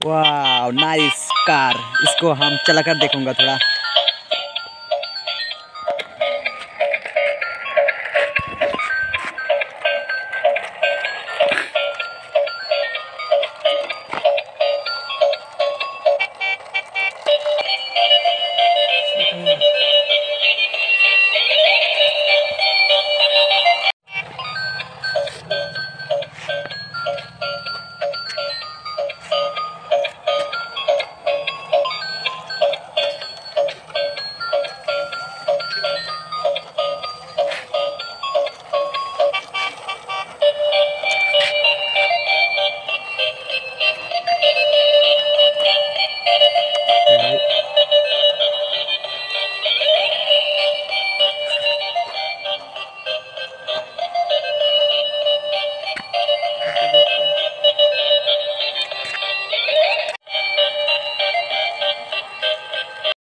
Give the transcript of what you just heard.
वाह nice car इसको हम चला कर देखूँगा थोड़ा।